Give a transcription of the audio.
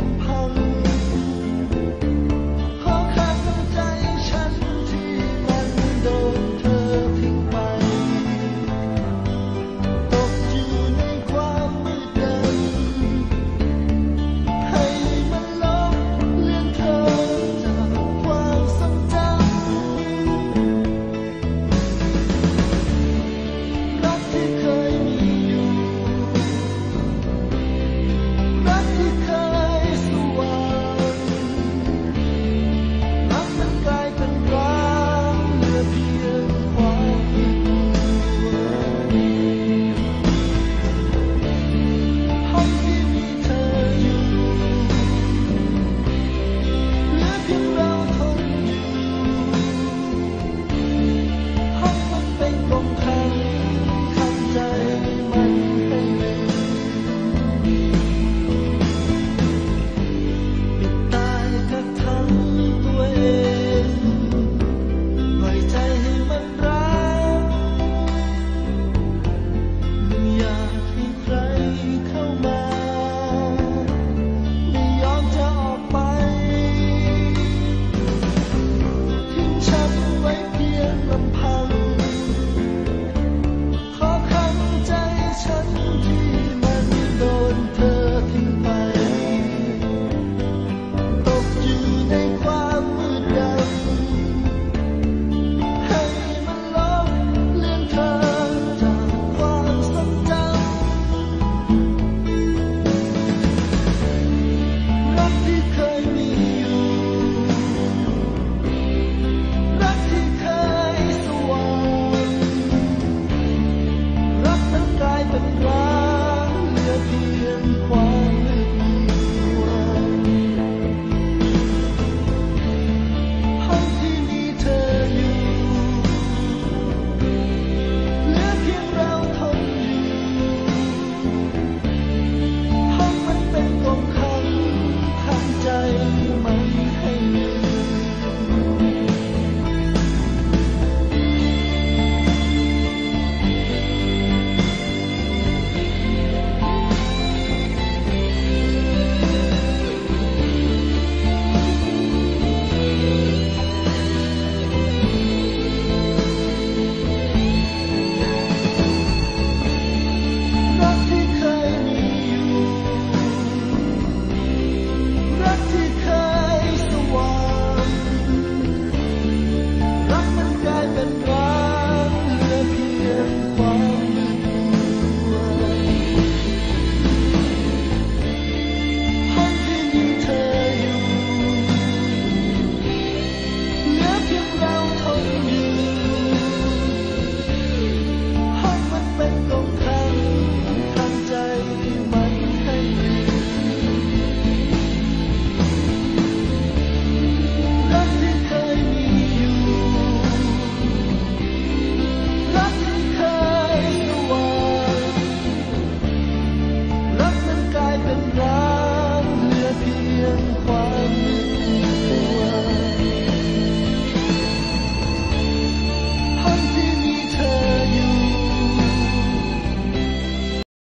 身旁。奔跑。you.